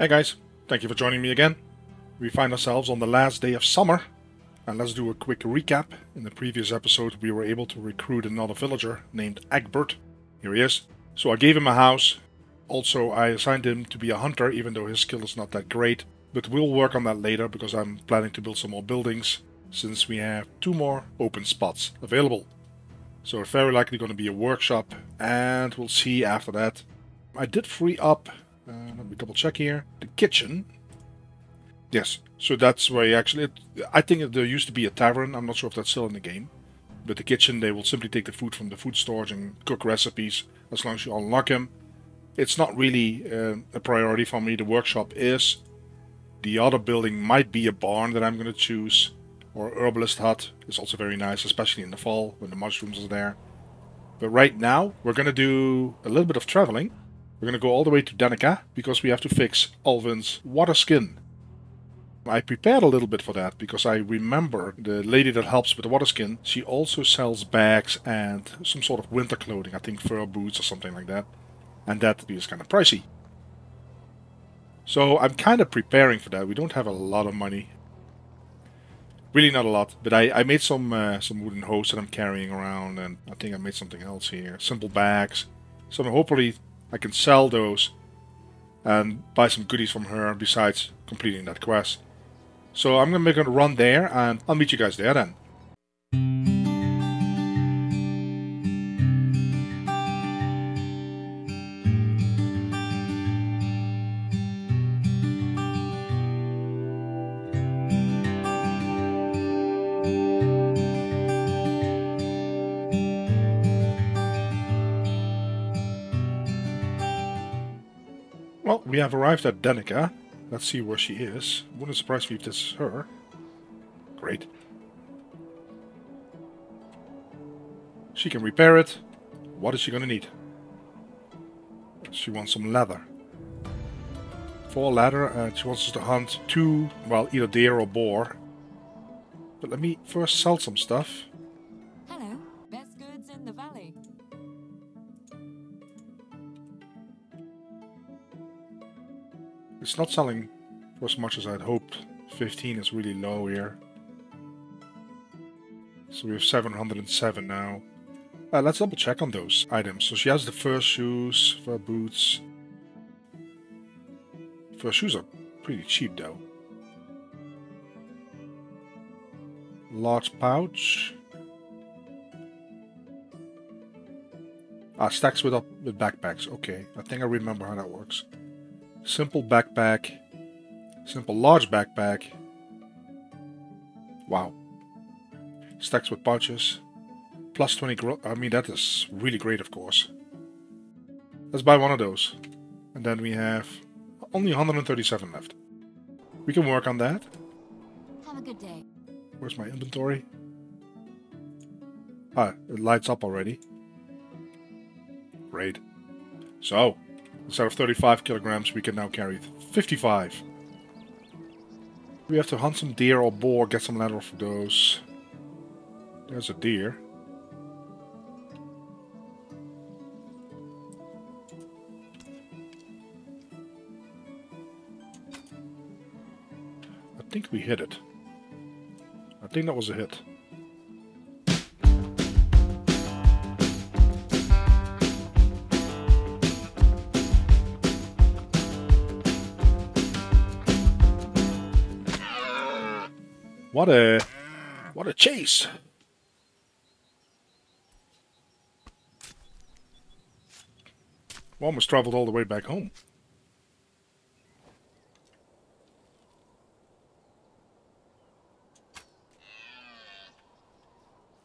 Hey guys, thank you for joining me again. We find ourselves on the last day of summer, and let's do a quick recap. In the previous episode, we were able to recruit another villager named Egbert. Here he is. So I gave him a house. Also, I assigned him to be a hunter, even though his skill is not that great. But we'll work on that later because I'm planning to build some more buildings, since we have two more open spots available. So very likely going to be a workshop, and we'll see after that. I did free up uh, let me double check here. The kitchen. Yes, so that's where you actually... It, I think there used to be a tavern. I'm not sure if that's still in the game. But the kitchen, they will simply take the food from the food storage and cook recipes as long as you unlock them. It's not really uh, a priority for me. The workshop is. The other building might be a barn that I'm going to choose. Or herbalist hut is also very nice, especially in the fall when the mushrooms are there. But right now, we're going to do a little bit of traveling. We're going to go all the way to Denica because we have to fix Alwyn's water skin. I prepared a little bit for that because I remember the lady that helps with the water skin, she also sells bags and some sort of winter clothing, I think fur boots or something like that. And that is kind of pricey. So I'm kind of preparing for that. We don't have a lot of money. Really not a lot, but I, I made some uh, some wooden hoes that I'm carrying around and I think I made something else here. Simple bags. So hopefully I can sell those and buy some goodies from her besides completing that quest. So I'm going to make a run there and I'll meet you guys there then. We have arrived at Denica. Let's see where she is. Wouldn't surprise me if this is her. Great. She can repair it. What is she gonna need? She wants some leather. Four leather, and she wants us to hunt two, well, either deer or boar. But let me first sell some stuff. It's not selling for as much as I'd hoped. 15 is really low here. So we have 707 now. Uh, let's double check on those items. So she has the fur shoes, fur boots. Fur shoes are pretty cheap though. Large pouch. Ah, stacks with, up, with backpacks. Okay, I think I remember how that works. Simple backpack. Simple large backpack. Wow. Stacks with pouches. Plus 20 gro I mean, that is really great, of course. Let's buy one of those. And then we have only 137 left. We can work on that. Have a good day. Where's my inventory? Ah, it lights up already. Great. So, Instead of 35 kilograms, we can now carry 55. We have to hunt some deer or boar, get some leather for those. There's a deer. I think we hit it. I think that was a hit. What a what a chase. We almost traveled all the way back home.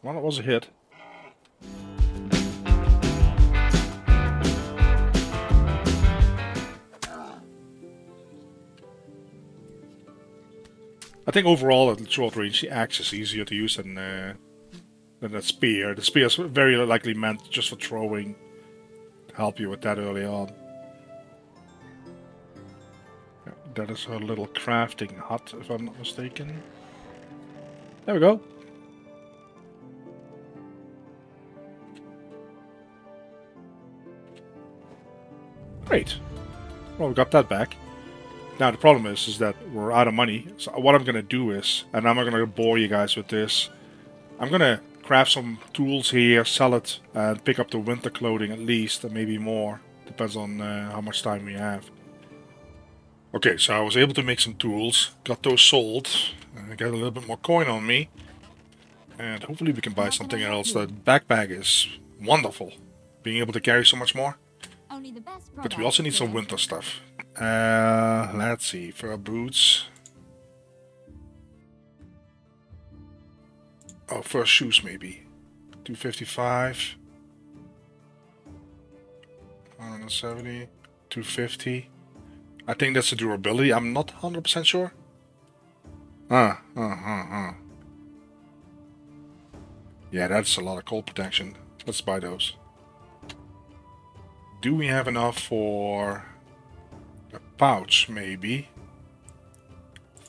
Well, it was a hit. I think overall at short range the axe is easier to use than uh, than that spear. The spear is very likely meant just for throwing. To help you with that early on. That is her little crafting hut, if I'm not mistaken. There we go. Great. Well, we got that back. Now the problem is, is that we're out of money. So what I'm gonna do is, and I'm not gonna bore you guys with this. I'm gonna craft some tools here, sell it, and pick up the winter clothing at least, and maybe more. Depends on uh, how much time we have. Okay, so I was able to make some tools, got those sold, and I got a little bit more coin on me. And hopefully we can buy something else. That backpack is wonderful, being able to carry so much more. Only the best But we also need some winter stuff. Uh, let's see, fur boots. Oh, fur shoes maybe. 255. 170. 250. I think that's the durability. I'm not 100% sure. Ah, uh, uh, uh. Yeah, that's a lot of cold protection. Let's buy those. Do we have enough for a pouch, maybe?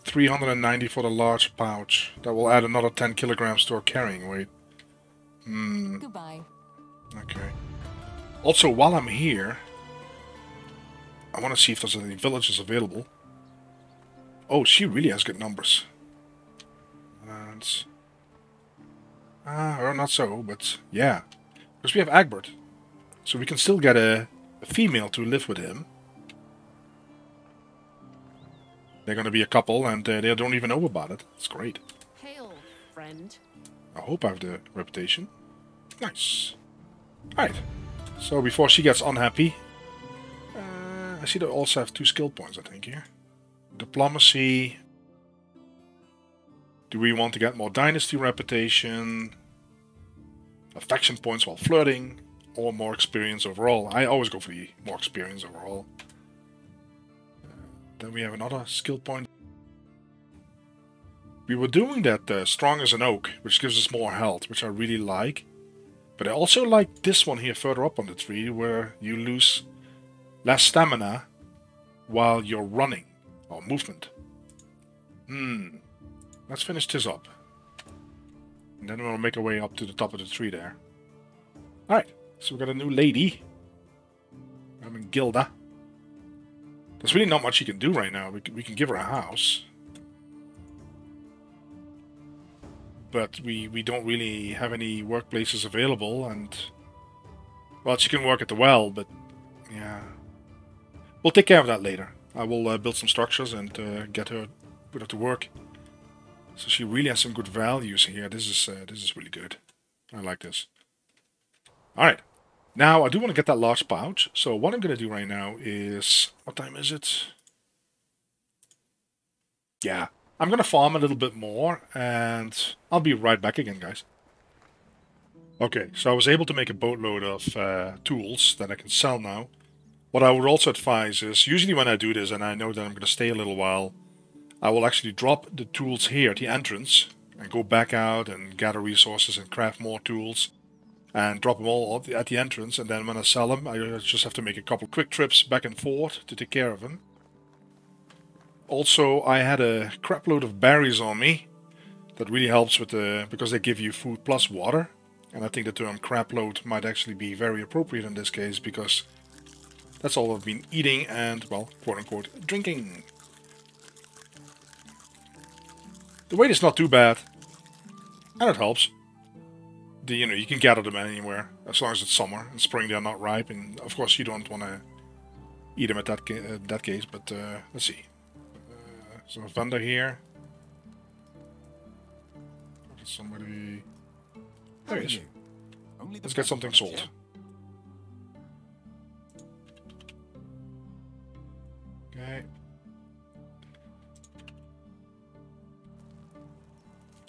390 for the large pouch. That will add another 10 kilograms to our carrying weight. Hmm, Goodbye. okay. Also, while I'm here, I want to see if there's any villages available. Oh, she really has good numbers. And... Ah, or not so, but yeah. Because we have Egbert. So we can still get a, a female to live with him. They're going to be a couple and uh, they don't even know about it. It's great. Hail, friend. I hope I have the reputation. Nice. Alright. So before she gets unhappy... Uh, I see they also have two skill points, I think, here. Diplomacy. Do we want to get more dynasty reputation? Affection points while flirting? Or more experience overall? I always go for the more experience overall. Then we have another skill point. We were doing that uh, strong as an oak, which gives us more health, which I really like. But I also like this one here further up on the tree, where you lose less stamina while you're running, or movement. Hmm. Let's finish this up. And then we'll make our way up to the top of the tree there. Alright, so we've got a new lady. I'm in Gilda. There's really not much you can do right now. We can, we can give her a house. but we, we don't really have any workplaces available and well she can work at the well but yeah. We'll take care of that later. I will uh, build some structures and uh, get her put her to work. So she really has some good values here. This is uh, this is really good. I like this. Alright now I do want to get that large pouch so what I'm gonna do right now is what time is it yeah I'm going to farm a little bit more, and I'll be right back again, guys. Okay, so I was able to make a boatload of uh, tools that I can sell now. What I would also advise is, usually when I do this and I know that I'm going to stay a little while, I will actually drop the tools here at the entrance and go back out and gather resources and craft more tools and drop them all at the entrance and then when I sell them I just have to make a couple quick trips back and forth to take care of them. Also, I had a crap load of berries on me. That really helps with the because they give you food plus water. And I think the term crap load might actually be very appropriate in this case because that's all I've been eating and, well, quote unquote, drinking. The weight is not too bad. And it helps. The, you know, you can gather them anywhere as long as it's summer. In spring they're not ripe and of course you don't want to eat them at that, ca uh, that case, but uh, let's see. So a vendor here. Somebody. There he is. Let's get something sold. Okay.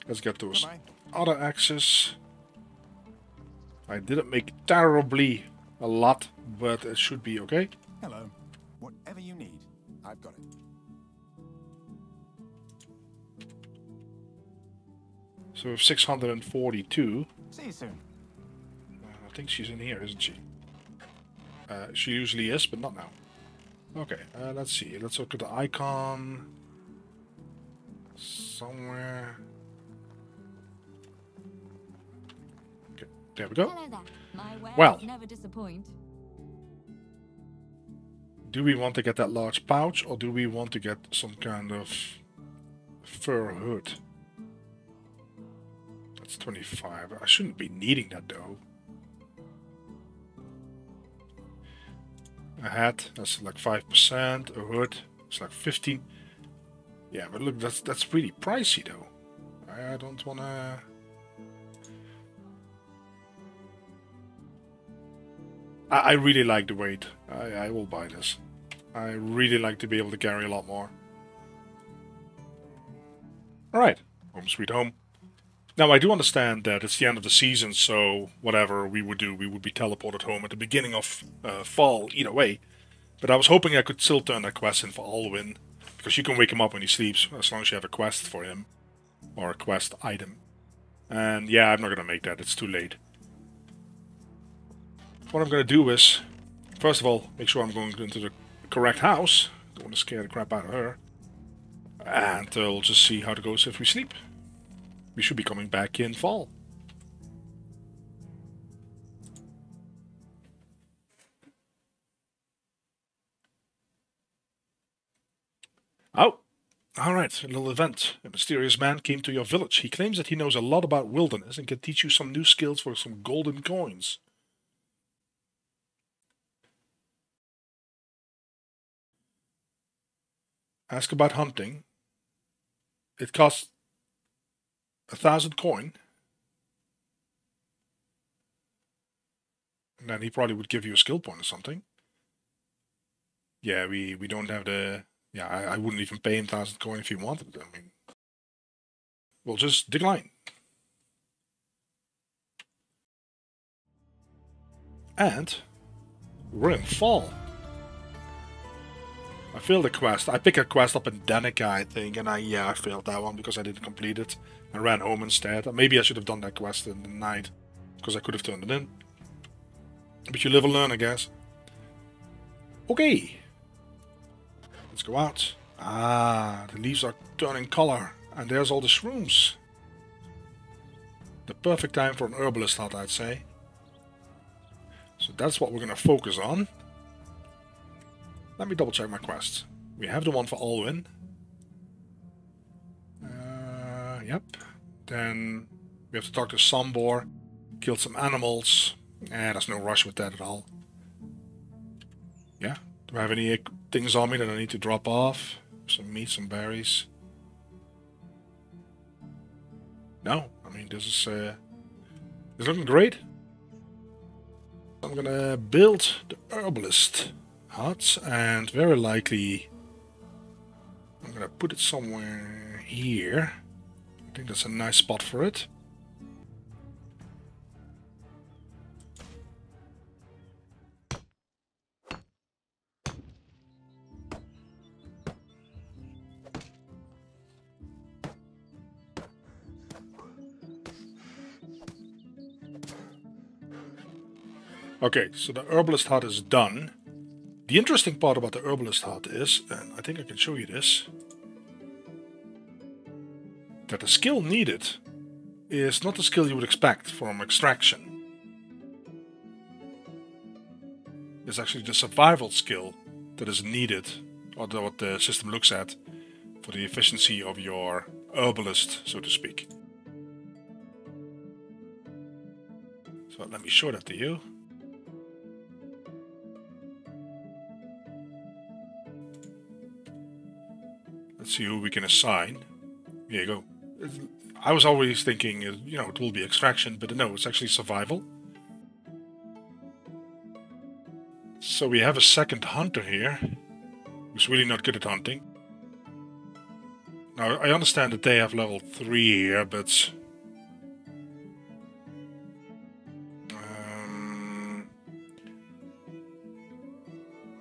Let's get those other axes. I didn't make terribly a lot, but it should be okay. Hello. Whatever you need, I've got it. So we have 642. See you soon. Uh, I think she's in here, isn't she? Uh, she usually is, but not now. Okay, uh, let's see. Let's look at the icon. Somewhere. There we go. There. Well. never disappoint. Do we want to get that large pouch or do we want to get some kind of fur hood? That's 25. I shouldn't be needing that though. A hat, that's like 5%. A hood, it's like 15. Yeah, but look, that's that's pretty pricey though. I don't wanna... I, I really like the weight. I, I will buy this. I really like to be able to carry a lot more. Alright, home sweet home. Now, I do understand that it's the end of the season, so whatever we would do, we would be teleported home at the beginning of uh, fall, either way. But I was hoping I could still turn that quest in for Alwyn, because you can wake him up when he sleeps, as long as you have a quest for him, or a quest item. And yeah, I'm not going to make that, it's too late. What I'm going to do is, first of all, make sure I'm going into the correct house. Don't want to scare the crap out of her. And uh, we'll just see how it goes if we sleep. We should be coming back in fall. Oh, alright, a little event. A mysterious man came to your village. He claims that he knows a lot about wilderness and can teach you some new skills for some golden coins. Ask about hunting. It costs a thousand coin. And then he probably would give you a skill point or something. Yeah, we, we don't have the... Yeah, I, I wouldn't even pay him thousand coin if he wanted. I mean, we'll just decline. And we're in fall. I failed a quest. I picked a quest up in Denica, I think, and I yeah, I failed that one because I didn't complete it. I ran home instead. Maybe I should have done that quest in the night, because I could have turned it in. But you live and learn, I guess. Okay. Let's go out. Ah, the leaves are turning color, and there's all the shrooms. The perfect time for an herbalist hut, I'd say. So that's what we're going to focus on. Let me double check my quests. We have the one for Alwyn. Uh, yep. Then we have to talk to Sambor, kill some animals. Eh, there's no rush with that at all. Yeah. Do I have any things on me that I need to drop off? Some meat, some berries. No. I mean, this is, uh, is looking great. I'm gonna build the herbalist hut and very likely I'm gonna put it somewhere here. I think that's a nice spot for it. Okay, so the herbalist hut is done. The interesting part about the herbalist hut is, and I think I can show you this, that the skill needed is not the skill you would expect from extraction. It's actually the survival skill that is needed, or what the system looks at, for the efficiency of your herbalist, so to speak. So let me show that to you. Let's see who we can assign. Here you go. I was always thinking, uh, you know, it will be extraction, but no, it's actually survival. So we have a second hunter here, who's really not good at hunting. Now, I understand that they have level 3 here, but... Um,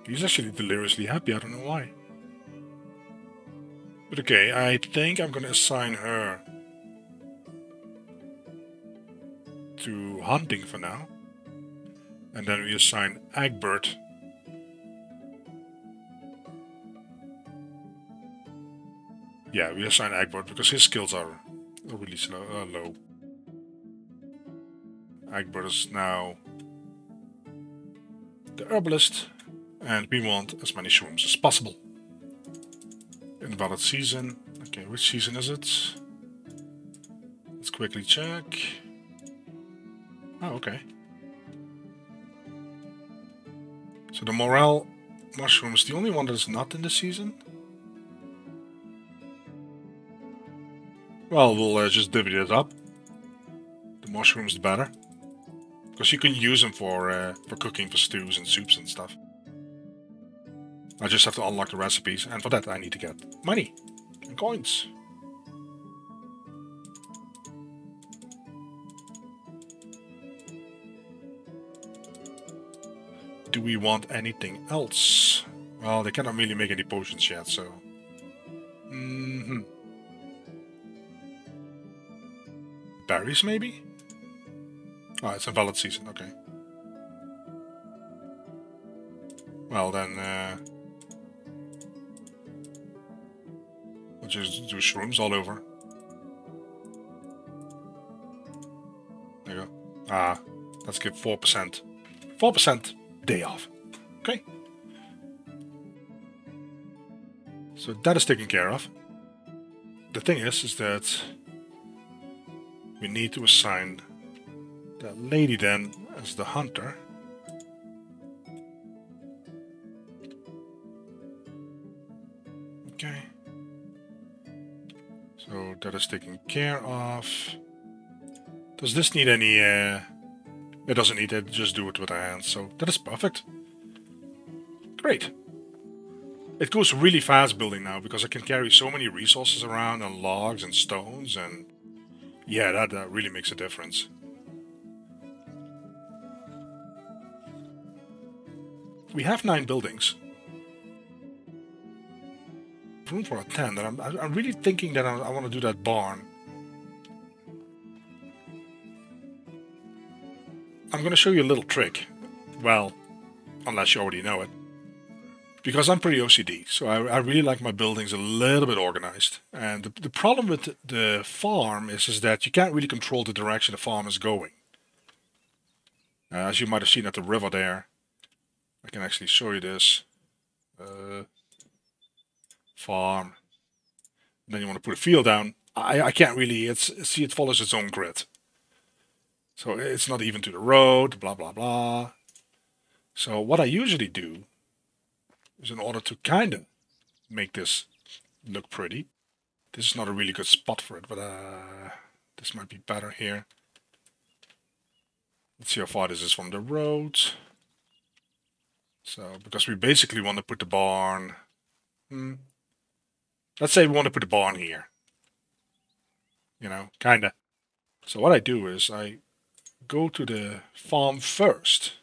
he's actually deliriously happy, I don't know why. But okay, I think I'm gonna assign her to hunting for now. And then we assign Egbert Yeah, we assign Egbert because his skills are really slow, uh, low. Egbert is now the herbalist, And we want as many shrooms as possible. Invalid season. Okay, which season is it? Let's quickly check. Oh, okay. So the morel mushroom is the only one that is not in the season? Well, we'll uh, just divvy it up. The mushrooms, the better. Because you can use them for, uh, for cooking for stews and soups and stuff. I just have to unlock the recipes, and for that I need to get money and coins. Do we want anything else? Well, they cannot really make any potions yet, so... Mm -hmm. Berries, maybe? Oh, it's a valid season, okay. Well, then... Uh, just do shrooms all over. There you go. Ah, let's give 4%. 4% day off. Okay. So that is taken care of. The thing is, is that we need to assign that lady then as the hunter. That is taken care of. Does this need any... Uh, it doesn't need it, just do it with the hands, so that is perfect. Great. It goes really fast building now because I can carry so many resources around and logs and stones and yeah, that, that really makes a difference. We have nine buildings. Room for a 10, and I'm, I'm really thinking that I, I want to do that barn. I'm going to show you a little trick. Well, unless you already know it. Because I'm pretty OCD, so I, I really like my buildings a little bit organized. And the, the problem with the farm is, is that you can't really control the direction the farm is going. Uh, as you might have seen at the river there, I can actually show you this. Uh, farm. And then you want to put a field down. I, I can't really, it's see it follows its own grid. So it's not even to the road, blah, blah, blah. So what I usually do is in order to kind of make this look pretty. This is not a really good spot for it, but uh, this might be better here. Let's see how far this is from the road. So, because we basically want to put the barn... Hmm, let's say we want to put the barn here. You know, kind of. So what I do is I go to the farm first.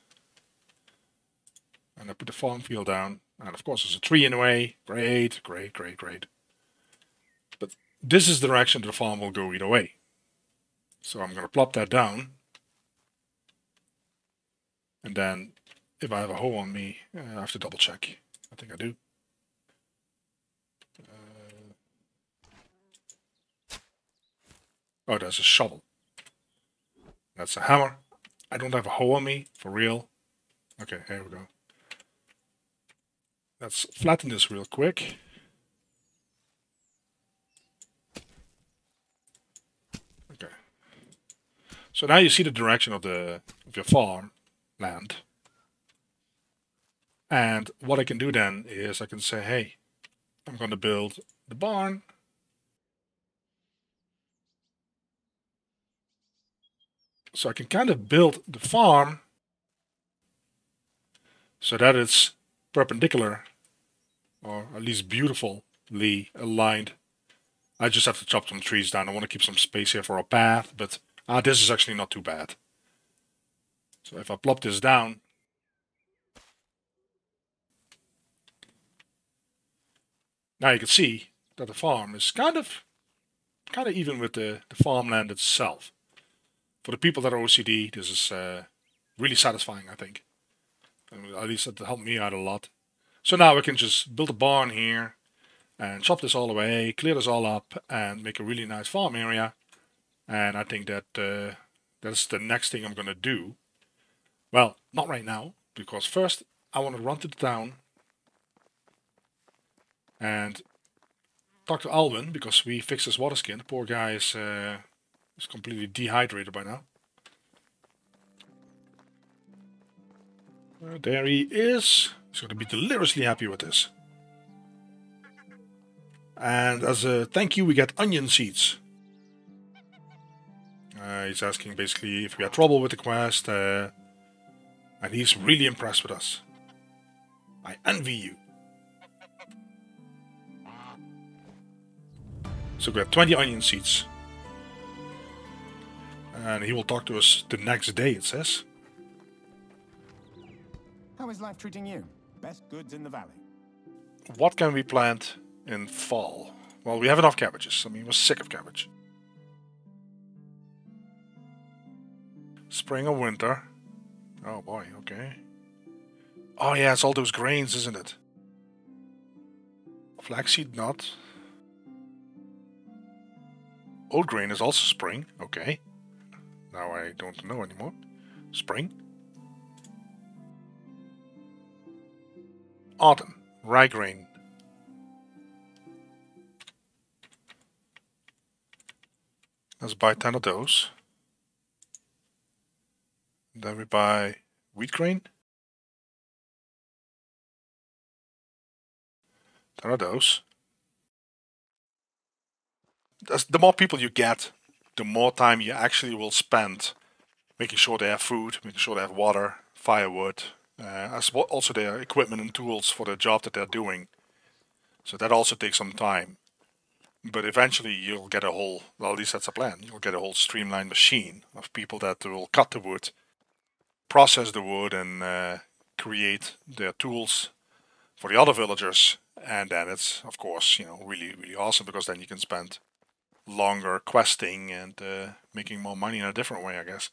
And I put the farm field down. And of course there's a tree in the way. Great, great, great, great. But this is the direction the farm will go either way. So I'm going to plop that down. And then if I have a hole on me, I have to double check. I think I do. Oh, there's a shovel. That's a hammer. I don't have a hoe on me, for real. Okay, here we go. Let's flatten this real quick. Okay. So now you see the direction of the of your farm land. And what I can do then is I can say, hey, I'm going to build the barn So I can kind of build the farm so that it's perpendicular or at least beautifully aligned. I just have to chop some trees down. I want to keep some space here for a path, but ah, this is actually not too bad. So if I plop this down, now you can see that the farm is kind of kind of even with the, the farmland itself for the people that are OCD, this is uh, really satisfying, I think. at least it helped me out a lot. So now we can just build a barn here and chop this all away, clear this all up and make a really nice farm area. And I think that uh, that's the next thing I'm going to do. Well, not right now, because first I want to run to the town and talk to Alwyn because we fixed his water skin. The poor guy is, uh, is completely dehydrated by now. Uh, there he is. He's going to be deliriously happy with this. And as a thank you, we get onion seeds. Uh, he's asking basically if we had trouble with the quest, uh, and he's really impressed with us. I envy you. So we have 20 onion seeds. And he will talk to us the next day, it says. How is life treating you? Best goods in the valley. What can we plant in fall? Well, we have enough cabbages. I mean, we're sick of cabbage. Spring or winter? Oh boy, okay. Oh yeah, it's all those grains, isn't it? Flaxseed nut. Old grain is also spring, okay. Now I don't know anymore. Spring. Autumn, rye grain. Let's buy 10 of those. Then we buy wheat grain. 10 of those. As the more people you get, the more time you actually will spend making sure they have food, making sure they have water, firewood, uh, as well also their equipment and tools for the job that they're doing. So that also takes some time. But eventually you'll get a whole, well at least that's a plan, you'll get a whole streamlined machine of people that will cut the wood, process the wood and uh, create their tools for the other villagers. And then it's, of course, you know, really, really awesome because then you can spend longer questing and uh, making more money in a different way, I guess.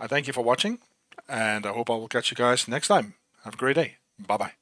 I thank you for watching, and I hope I will catch you guys next time. Have a great day. Bye bye.